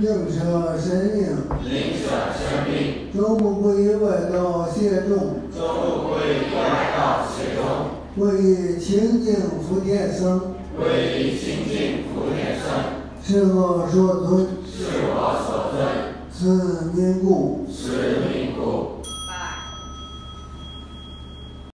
宁舍身命，宁舍生命。终不归外道邪众，终不归外道邪众。为以清净福田生，为以清净福田生。是我所尊，是我所尊。是名故，是名故。